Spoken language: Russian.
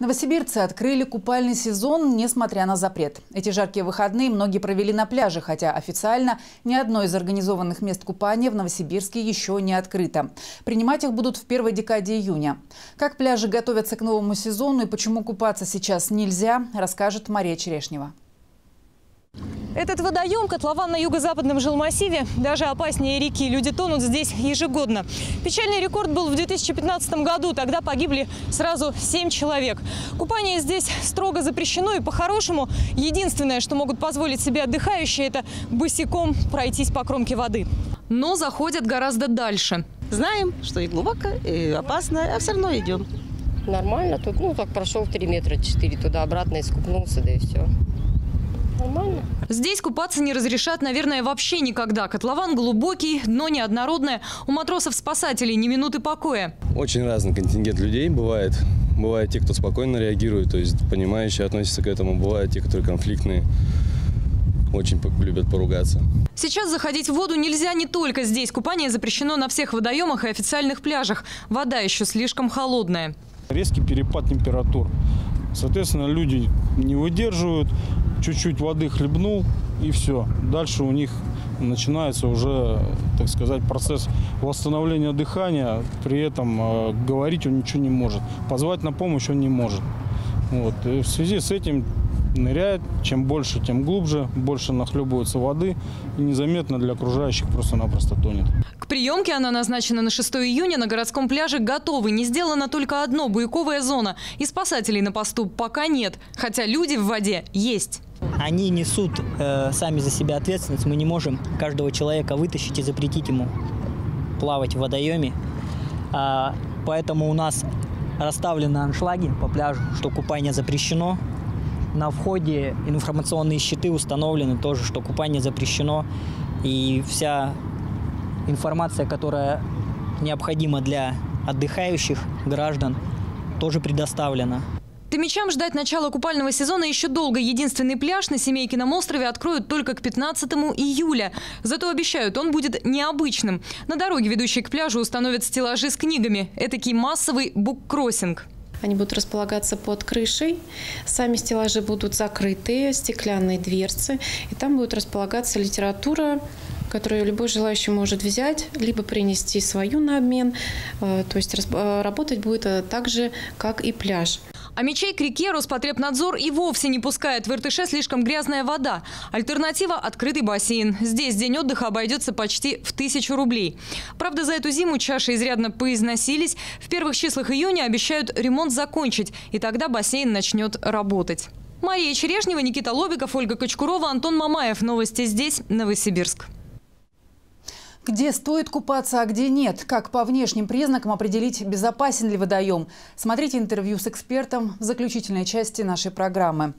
Новосибирцы открыли купальный сезон, несмотря на запрет. Эти жаркие выходные многие провели на пляже, хотя официально ни одно из организованных мест купания в Новосибирске еще не открыто. Принимать их будут в первой декаде июня. Как пляжи готовятся к новому сезону и почему купаться сейчас нельзя, расскажет Мария Черешнева. Этот водоем, котлован на юго-западном жилмассиве, даже опаснее реки. Люди тонут здесь ежегодно. Печальный рекорд был в 2015 году. Тогда погибли сразу 7 человек. Купание здесь строго запрещено. И по-хорошему, единственное, что могут позволить себе отдыхающие, это босиком пройтись по кромке воды. Но заходят гораздо дальше. Знаем, что и глубоко, и опасно, а все равно идем. Нормально. Тут, ну, так прошел 3 метра 4 туда-обратно, искупнулся, да и все. Здесь купаться не разрешат, наверное, вообще никогда. Котлован глубокий, дно неоднородное. У матросов-спасателей ни минуты покоя. Очень разный контингент людей бывает. Бывают те, кто спокойно реагирует, то есть понимающие относятся к этому. Бывают те, которые конфликтные, очень любят поругаться. Сейчас заходить в воду нельзя не только здесь. Купание запрещено на всех водоемах и официальных пляжах. Вода еще слишком холодная. Резкий перепад температур. Соответственно, люди не выдерживают, чуть-чуть воды хлебнул и все. Дальше у них начинается уже, так сказать, процесс восстановления дыхания. При этом э, говорить он ничего не может. Позвать на помощь он не может. Вот. И в связи с этим ныряет. Чем больше, тем глубже, больше нахлебывается воды и незаметно для окружающих просто-напросто тонет. К приемке она назначена на 6 июня. На городском пляже готовы. Не сделано только одно – буйковая зона. И спасателей на посту пока нет. Хотя люди в воде есть. Они несут э, сами за себя ответственность. Мы не можем каждого человека вытащить и запретить ему плавать в водоеме. А, поэтому у нас расставлены аншлаги по пляжу, что купание запрещено. На входе информационные щиты установлены тоже, что купание запрещено. И вся информация, которая необходима для отдыхающих граждан, тоже предоставлена. Томичам ждать начала купального сезона еще долго. Единственный пляж на Семейкином острове откроют только к 15 июля. Зато обещают, он будет необычным. На дороге, ведущей к пляжу, установят стеллажи с книгами. Этакий массовый буккроссинг. Они будут располагаться под крышей. Сами стеллажи будут закрытые, стеклянные дверцы. И там будет располагаться литература, которую любой желающий может взять, либо принести свою на обмен. Э, то есть э, работать будет э, так же, как и пляж. А мечей к реке Роспотребнадзор и вовсе не пускает. В Иртыше слишком грязная вода. Альтернатива – открытый бассейн. Здесь день отдыха обойдется почти в тысячу рублей. Правда, за эту зиму чаши изрядно поизносились. В первых числах июня обещают ремонт закончить. И тогда бассейн начнет работать. Мария Черешнева, Никита Лобиков, Ольга Кочкурова, Антон Мамаев. Новости здесь, Новосибирск. Где стоит купаться, а где нет? Как по внешним признакам определить, безопасен ли водоем? Смотрите интервью с экспертом в заключительной части нашей программы.